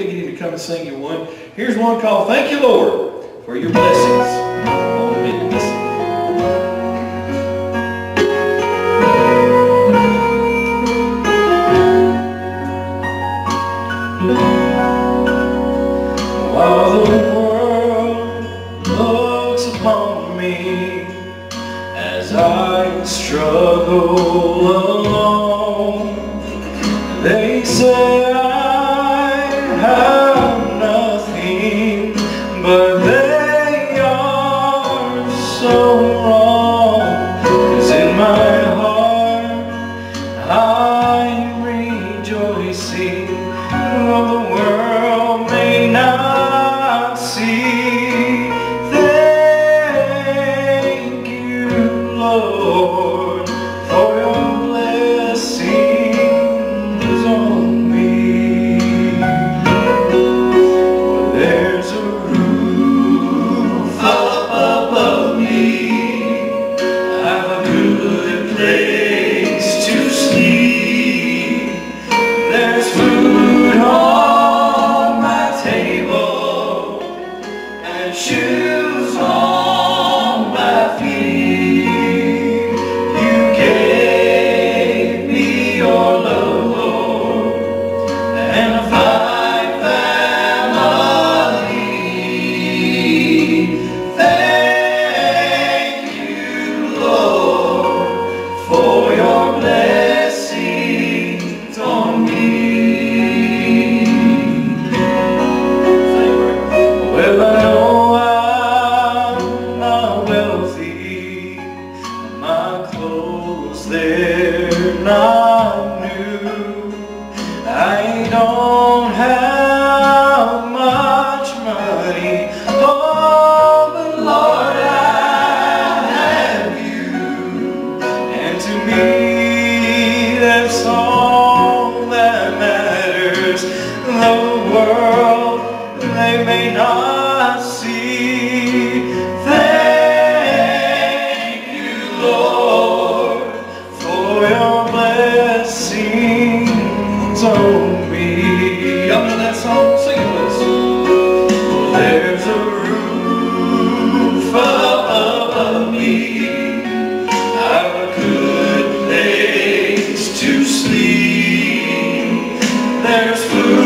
Get him to come and sing you one. Here's one called Thank You, Lord, for your blessings on me. While the world looks upon me as I struggle alone, they say I I'm rejoicing, though the world may not see. Thank you, Lord, for your blessings on me. There's a roof up above me. I've a good place they may not see. Thank you, Lord, for your blessings on me. Y'all know that song? Sing it with us. There's a roof above me. I've good place to sleep. There's food.